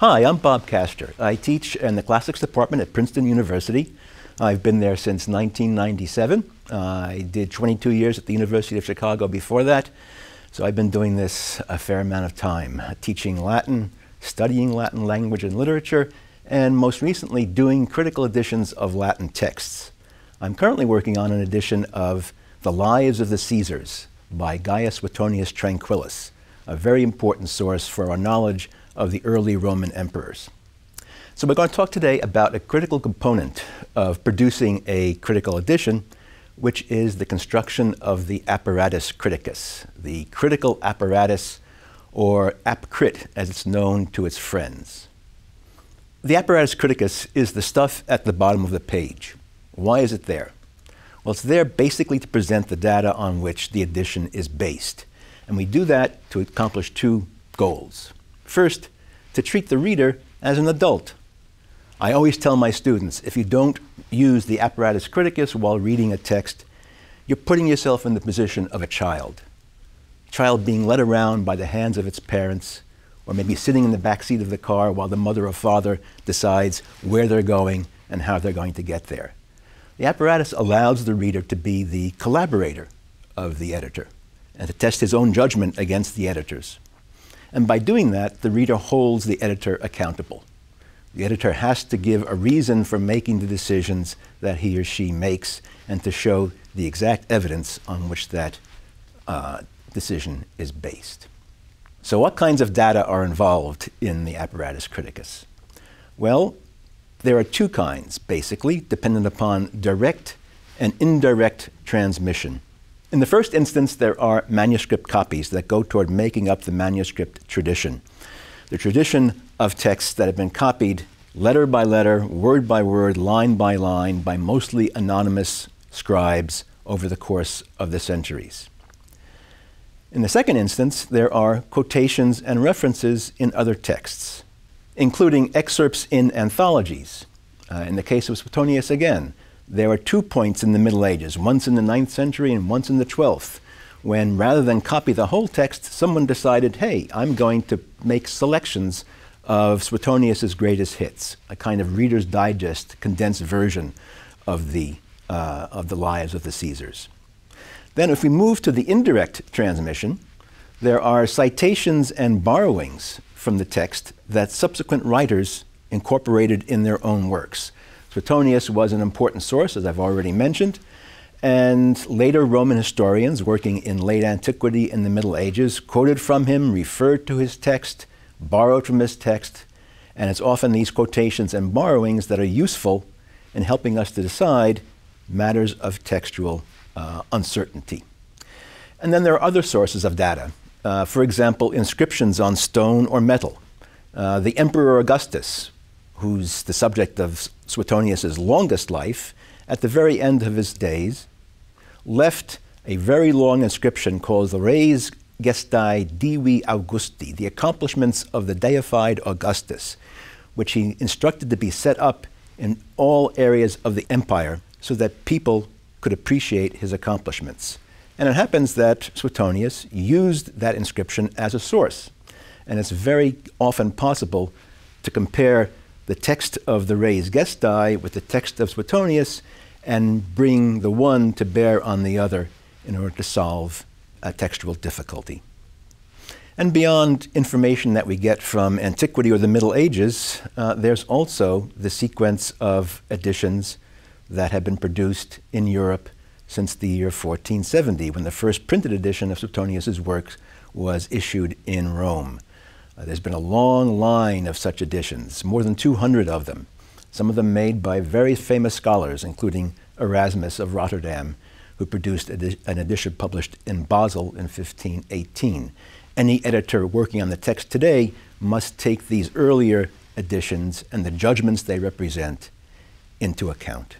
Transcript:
Hi, I'm Bob Kaster. I teach in the classics department at Princeton University. I've been there since 1997. Uh, I did 22 years at the University of Chicago before that. So I've been doing this a fair amount of time, teaching Latin, studying Latin language and literature, and most recently doing critical editions of Latin texts. I'm currently working on an edition of The Lives of the Caesars by Gaius Suetonius Tranquillus, a very important source for our knowledge of the early Roman emperors. So we're going to talk today about a critical component of producing a critical edition, which is the construction of the apparatus criticus, the critical apparatus, or appcrit as it's known to its friends. The apparatus criticus is the stuff at the bottom of the page. Why is it there? Well, it's there basically to present the data on which the edition is based. And we do that to accomplish two goals. First, to treat the reader as an adult. I always tell my students if you don't use the apparatus criticus while reading a text, you're putting yourself in the position of a child. A child being led around by the hands of its parents, or maybe sitting in the back seat of the car while the mother or father decides where they're going and how they're going to get there. The apparatus allows the reader to be the collaborator of the editor and to test his own judgment against the editor's. And by doing that, the reader holds the editor accountable. The editor has to give a reason for making the decisions that he or she makes and to show the exact evidence on which that uh, decision is based. So, what kinds of data are involved in the apparatus criticus? Well, there are two kinds, basically, dependent upon direct and indirect transmission. In the first instance, there are manuscript copies that go toward making up the manuscript tradition. The tradition of texts that have been copied letter by letter, word by word, line by line by mostly anonymous scribes over the course of the centuries. In the second instance, there are quotations and references in other texts, including excerpts in anthologies. Uh, in the case of Suetonius, again, there were two points in the Middle Ages, once in the 9th century and once in the 12th, when rather than copy the whole text, someone decided, hey, I'm going to make selections of Suetonius's greatest hits, a kind of Reader's Digest condensed version of the, uh, of the lives of the Caesars. Then, if we move to the indirect transmission, there are citations and borrowings from the text that subsequent writers incorporated in their own works. Suetonius was an important source, as I've already mentioned, and later Roman historians working in late antiquity and the Middle Ages quoted from him, referred to his text, borrowed from his text, and it's often these quotations and borrowings that are useful in helping us to decide matters of textual uh, uncertainty. And then there are other sources of data. Uh, for example, inscriptions on stone or metal. Uh, the Emperor Augustus who's the subject of Suetonius's longest life, at the very end of his days, left a very long inscription called the Res Gestae Divi Augusti, the accomplishments of the deified Augustus, which he instructed to be set up in all areas of the empire so that people could appreciate his accomplishments. And it happens that Suetonius used that inscription as a source. And it's very often possible to compare the text of the Res Gestae with the text of Suetonius and bring the one to bear on the other in order to solve a textual difficulty. And beyond information that we get from antiquity or the Middle Ages, uh, there's also the sequence of editions that have been produced in Europe since the year 1470, when the first printed edition of Suetonius's works was issued in Rome. Uh, there's been a long line of such editions, more than 200 of them, some of them made by very famous scholars, including Erasmus of Rotterdam, who produced an edition published in Basel in 1518. Any editor working on the text today must take these earlier editions and the judgments they represent into account.